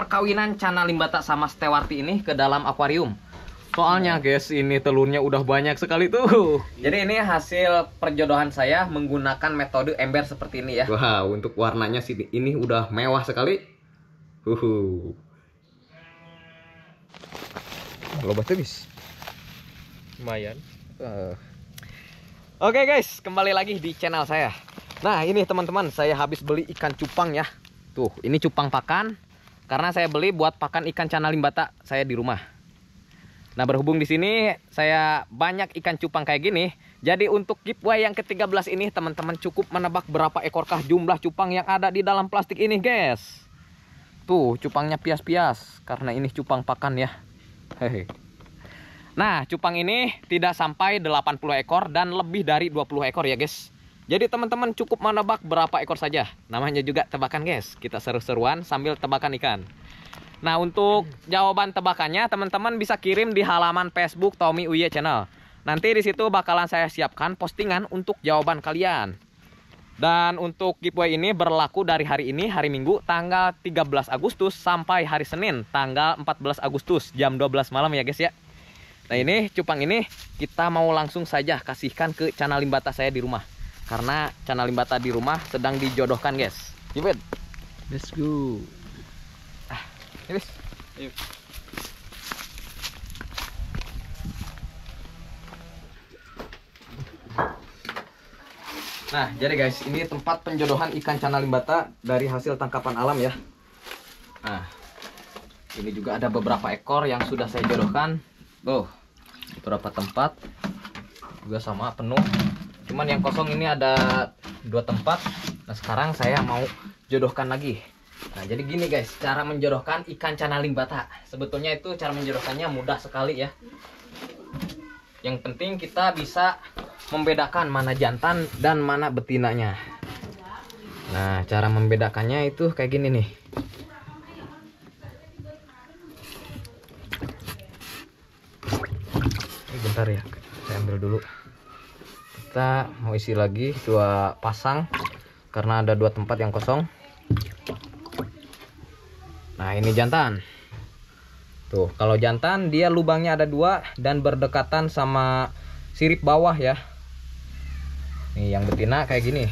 perkawinan Cana Limbata sama Stewarti ini ke dalam akuarium. Soalnya guys, ini telurnya udah banyak sekali tuh. Jadi ini hasil perjodohan saya menggunakan metode ember seperti ini ya. Wah, untuk warnanya sih ini udah mewah sekali. Huhu. Lo bis. Lumayan. Uh. Oke guys, kembali lagi di channel saya. Nah ini teman-teman, saya habis beli ikan cupang ya. Tuh, ini cupang pakan. Karena saya beli buat pakan ikan cana limbata saya di rumah. Nah berhubung di sini saya banyak ikan cupang kayak gini. Jadi untuk giveaway yang ke-13 ini teman-teman cukup menebak berapa ekorkah jumlah cupang yang ada di dalam plastik ini guys. Tuh cupangnya pias-pias karena ini cupang pakan ya. Hehe. Nah, cupang ini tidak sampai 80 ekor dan lebih dari 20 ekor ya guys. Jadi teman-teman cukup menebak berapa ekor saja. Namanya juga tebakan guys. Kita seru-seruan sambil tebakan ikan. Nah, untuk jawaban tebakannya teman-teman bisa kirim di halaman Facebook Tommy Uye Channel. Nanti di situ bakalan saya siapkan postingan untuk jawaban kalian. Dan untuk giveaway ini berlaku dari hari ini, hari Minggu, tanggal 13 Agustus sampai hari Senin, tanggal 14 Agustus, jam 12 malam ya guys ya. Nah ini cupang ini kita mau langsung saja kasihkan ke channel limbata saya di rumah. Karena channel limbata di rumah sedang dijodohkan guys. Yuk Let's go. Ah, ini. Nah, jadi guys, ini tempat penjodohan ikan cana limbata dari hasil tangkapan alam ya. Nah, ini juga ada beberapa ekor yang sudah saya jodohkan. Tuh, beberapa tempat juga sama penuh cuman yang kosong ini ada dua tempat. Nah sekarang saya mau jodohkan lagi. Nah jadi gini guys. Cara menjodohkan ikan cana limbata. Sebetulnya itu cara menjodohkannya mudah sekali ya. Yang penting kita bisa membedakan mana jantan dan mana betinanya. Nah cara membedakannya itu kayak gini nih. Bentar ya. Saya ambil dulu kita mau isi lagi dua pasang karena ada dua tempat yang kosong. Nah ini jantan. Tuh kalau jantan dia lubangnya ada dua dan berdekatan sama sirip bawah ya. Nih yang betina kayak gini.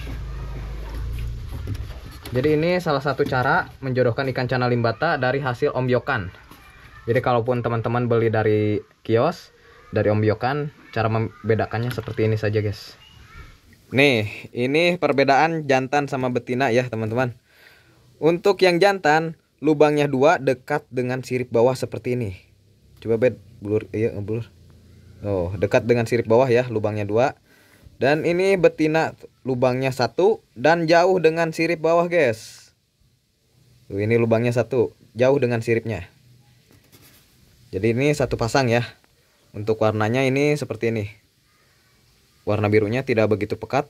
Jadi ini salah satu cara menjodohkan ikan cana limbata dari hasil ombyokan jadi kalaupun teman-teman beli dari kios dari Om Biokan cara membedakannya seperti ini saja guys. Nih ini perbedaan jantan sama betina ya teman-teman. Untuk yang jantan lubangnya dua dekat dengan sirip bawah seperti ini. Coba bed blur iya blur. Oh dekat dengan sirip bawah ya lubangnya dua. Dan ini betina lubangnya satu dan jauh dengan sirip bawah guys. Ini lubangnya satu jauh dengan siripnya. Jadi ini satu pasang ya untuk warnanya ini seperti ini. Warna birunya tidak begitu pekat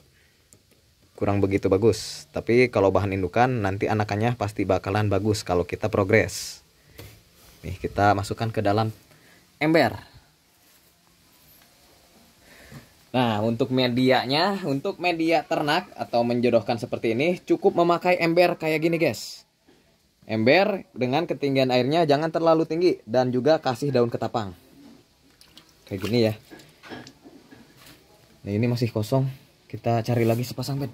kurang begitu bagus. Tapi kalau bahan indukan nanti anakannya pasti bakalan bagus kalau kita progres. Nih kita masukkan ke dalam ember. Nah, untuk medianya, untuk media ternak atau menjodohkan seperti ini, cukup memakai ember kayak gini, guys. Ember dengan ketinggian airnya jangan terlalu tinggi dan juga kasih daun ketapang kayak gini ya. Nah ini masih kosong. Kita cari lagi sepasang bed.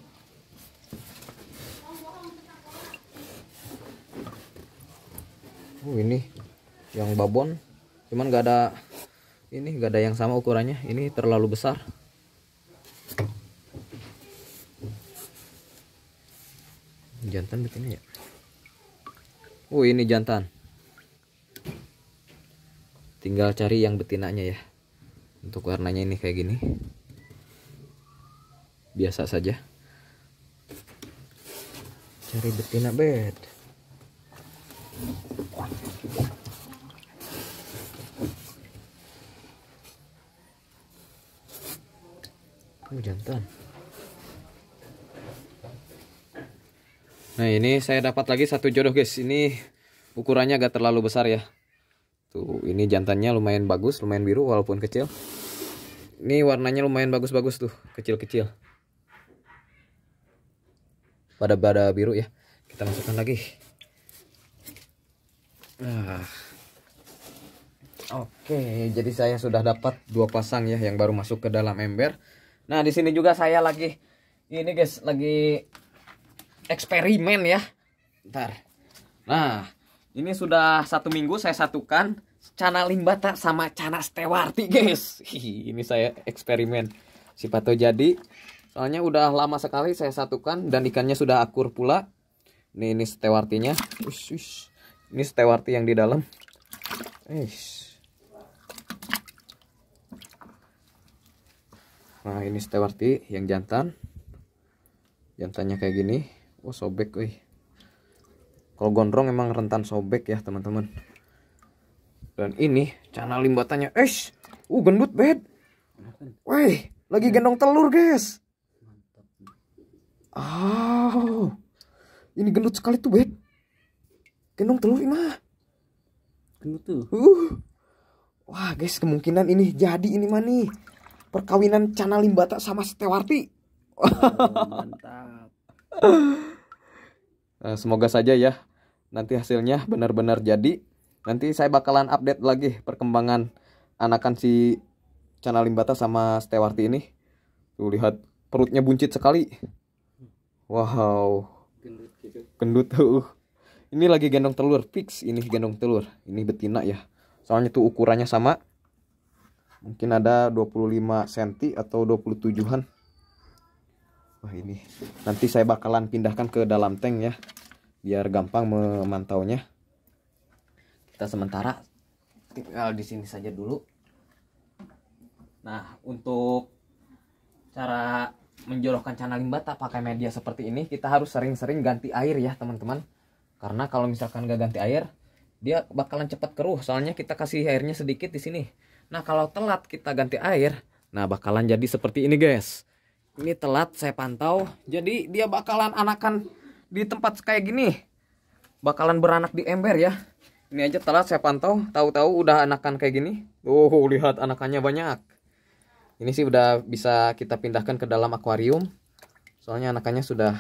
Oh ini yang babon. Cuman gak ada ini gak ada yang sama ukurannya. Ini terlalu besar. Jantan begini ya? Oh ini jantan. Tinggal cari yang betinanya ya untuk warnanya ini kayak gini. Biasa saja. Cari betina bed oh jantan? Nah ini saya dapat lagi satu jodoh guys. Ini ukurannya agak terlalu besar ya Tuh, ini jantannya lumayan bagus, lumayan biru walaupun kecil. Ini warnanya lumayan bagus-bagus tuh, kecil-kecil. Pada pada biru ya. Kita masukkan lagi. Nah. Oke, jadi saya sudah dapat dua pasang ya yang baru masuk ke dalam ember. Nah, di sini juga saya lagi ini guys, lagi eksperimen ya. Ntar. Nah, ini sudah satu minggu saya satukan cana limbata sama cana stewarti guys. Ini saya eksperimen. Siapa tahu jadi. Soalnya udah lama sekali saya satukan dan ikannya sudah akur pula. Ini ini stewartinya. Ini stewarti yang di dalam. Nah ini stewarti yang jantan Jantannya kayak gini Oh sobek wih Kalau gondrong emang rentan sobek ya teman-teman Dan ini Cana limbatannya Eish Uh gendut bed Wih Lagi gendong telur guys Oh Ini gendut sekali tuh bed Gendong telur mah Gendut tuh. Uh. Wah guys kemungkinan ini jadi ini mah nih perkawinan Cana Limbata sama Stewarti. Oh, mantap. Nah, semoga saja ya nanti hasilnya benar-benar jadi. Nanti saya bakalan update lagi perkembangan anakan si Cana Limbata sama Stewarti ini. Tuh lihat perutnya buncit sekali. Wow, Gendut gendut tuh. Ini lagi gendong telur fix ini gendong telur. Ini betina ya. Soalnya tuh ukurannya sama. Mungkin ada 25 cm atau 27-an. Wah, ini. Nanti saya bakalan pindahkan ke dalam tank ya. Biar gampang memantaunya. Kita sementara tinggal di sini saja dulu. Nah, untuk cara menjorokkan cana limbata pakai media seperti ini, kita harus sering-sering ganti air ya, teman-teman. Karena kalau misalkan gak ganti air, dia bakalan cepat keruh. Soalnya kita kasih airnya sedikit di sini. Nah, kalau telat kita ganti air, nah bakalan jadi seperti ini, guys. Ini telat saya pantau, jadi dia bakalan anakan di tempat kayak gini. Bakalan beranak di ember ya. Ini aja telat saya pantau, tahu-tahu udah anakan kayak gini. Oh, lihat anakannya banyak. Ini sih udah bisa kita pindahkan ke dalam akuarium. Soalnya anakannya sudah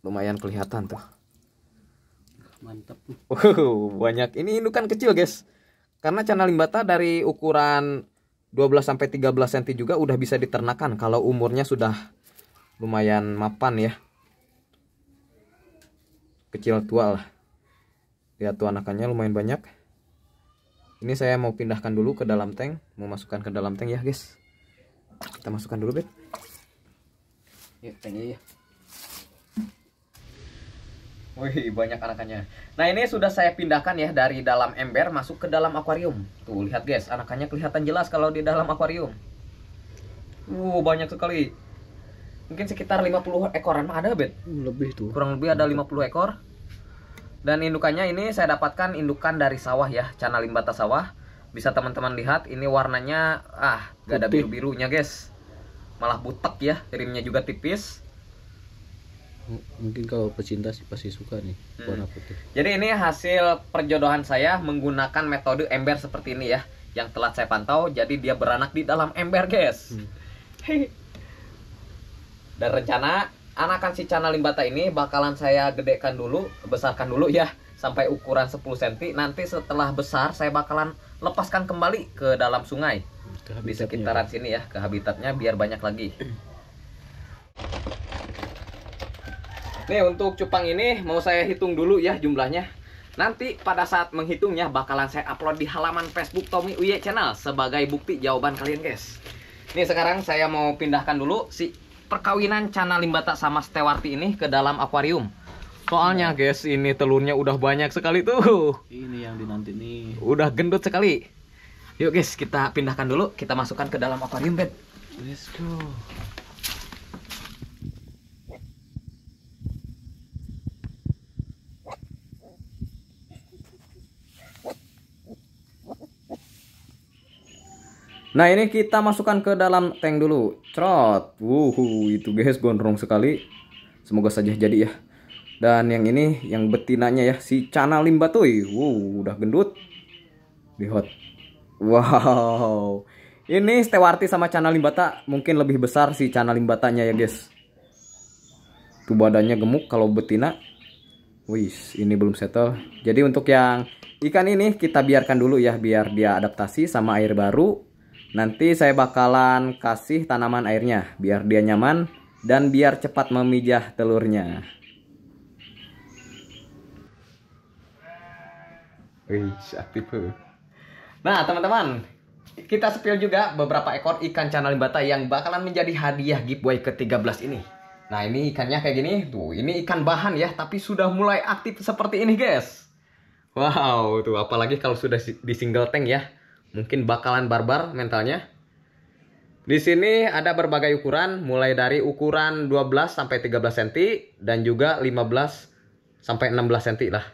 lumayan kelihatan tuh. Mantap. Wow, banyak. Ini indukan kecil, guys. Karena cana limbata dari ukuran 12 sampai 13 cm juga udah bisa diternakan kalau umurnya sudah lumayan mapan ya. Kecil tua lah. Lihat tuh anakannya lumayan banyak. Ini saya mau pindahkan dulu ke dalam tank, mau masukkan ke dalam tank ya, guys. Kita masukkan dulu, Bet. Yuk, tanya ya. Wih, banyak anakannya. Nah, ini sudah saya pindahkan ya dari dalam ember masuk ke dalam akuarium. Tuh, lihat guys, anakannya kelihatan jelas kalau di dalam akuarium. Uh, banyak sekali. Mungkin sekitar 50 ekoran ada, Bet. Lebih tuh. Kurang lebih ada 50 ekor. Dan indukannya ini saya dapatkan indukan dari sawah ya, cana limbata sawah. Bisa teman-teman lihat, ini warnanya ah, gak ada biru-birunya, guys. Malah butek ya, rimnya juga tipis. Mungkin kalau pecinta sih pasti suka nih Hmm. warna putih. Jadi ini hasil perjodohan saya menggunakan metode ember seperti ini ya, yang telah saya pantau. Jadi dia beranak di dalam ember, guys. Hmm. Dan rencana anakan si cana limbata ini bakalan saya gedekan dulu, besarkan dulu ya sampai ukuran 10 cm. Nanti setelah besar saya bakalan lepaskan kembali ke dalam sungai Ke di sekitaran sini ya, ke habitatnya biar banyak lagi. Nih untuk cupang ini mau saya hitung dulu ya jumlahnya. Nanti pada saat menghitungnya bakalan saya upload di halaman Facebook Tommy Uye Channel sebagai bukti jawaban kalian guys. Nih sekarang saya mau pindahkan dulu si perkawinan Cana Limbata sama Stewarti ini ke dalam akuarium. Soalnya guys ini telurnya udah banyak sekali tuh. Ini yang dinanti nih. Udah gendut sekali. Yuk guys kita pindahkan dulu kita masukkan ke dalam akuarium bed. Let's go. Nah ini kita masukkan ke dalam tank dulu. Trot Wuhu itu guys gondrong sekali. Semoga saja jadi ya. Dan yang ini yang betinanya ya Si Cana Limbatoy Wow udah gendut. Lihat. Wow. Ini Stewarti sama Cana Limbata Mungkin lebih besar si Cana Limbatanya ya guys. Tuh badannya gemuk kalau betina. Wih, ini belum settle. Jadi untuk yang ikan ini kita biarkan dulu ya biar dia adaptasi sama air baru. Nanti saya bakalan kasih tanaman airnya biar dia nyaman dan biar cepat memijah telurnya. Wih, aktif. Nah, teman-teman, kita spill juga beberapa ekor ikan cana limbata yang bakalan menjadi hadiah giveaway ke-13 ini. Nah, ini ikannya kayak gini. Tuh, ini ikan bahan ya, tapi sudah mulai aktif seperti ini, guys. Wow, tuh apalagi kalau sudah di single tank ya. Mungkin bakalan barbar mentalnya. Di sini ada berbagai ukuran, mulai dari ukuran 12 sampai 13 cm dan juga 15 sampai 16 cm lah.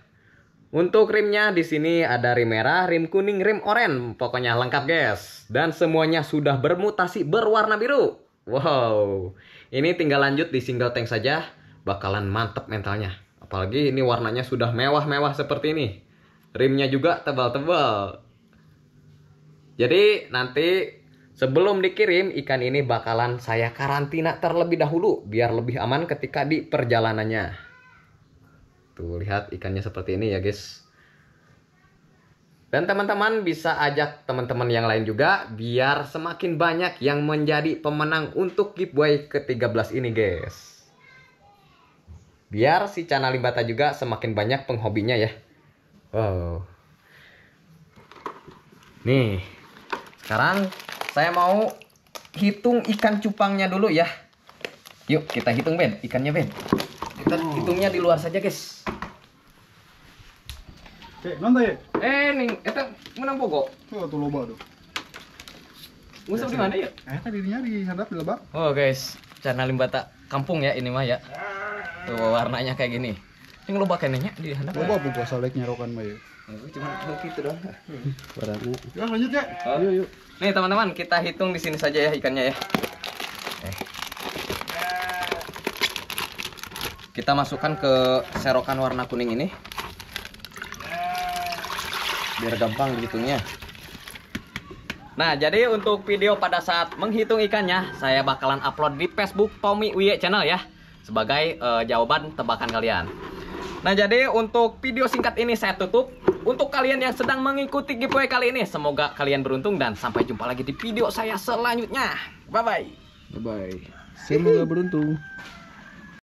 Untuk rimnya di sini ada rim merah, rim kuning, rim oranye, pokoknya lengkap guys. Dan semuanya sudah bermutasi berwarna biru. Wow, ini tinggal lanjut di single tank saja, bakalan mantep mentalnya. Apalagi ini warnanya sudah mewah-mewah seperti ini. Rimnya juga tebal-tebal. Jadi nanti sebelum dikirim ikan ini bakalan saya karantina terlebih dahulu biar lebih aman ketika di perjalanannya. Tuh, lihat ikannya seperti ini ya, guys. Dan teman-teman bisa ajak teman-teman yang lain juga biar semakin banyak yang menjadi pemenang untuk giveaway ke-13 ini, guys. Biar si channel Limbata juga semakin banyak penghobinya ya. Wow. Nih. Sekarang saya mau hitung ikan cupangnya dulu ya. Yuk, kita hitung Ben, ikannya Ben. Kita hitungnya di luar saja, guys. Cek, nonton ya? Eh, nih, eta menang bogo. Tuh, tuh loba tuh. Musuh di mana ya? Eh, tadi nyari hadap di lebak. Oh, guys, channel Limbata kampung ya ini mah ya. Tuh warnanya kayak gini. Ini ngeloba kenenya di handap. Loba bu puasa lek nyarokan mah ya. Cuma begitu doang. Warna. Ya lanjut ya. Yuk, yuk. Nih teman-teman, kita hitung di sini saja ya ikannya ya. Eh. Kita masukkan ke serokan warna kuning ini. Biar gampang dihitungnya. Nah, jadi untuk video pada saat menghitung ikannya, saya bakalan upload di Facebook Tommy Uye Channel ya. Sebagai eh, jawaban tebakan kalian. Nah, jadi untuk video singkat ini saya tutup. Untuk kalian yang sedang mengikuti giveaway kali ini, semoga kalian beruntung dan sampai jumpa lagi di video saya selanjutnya. Bye-bye. Bye bye. Semoga beruntung.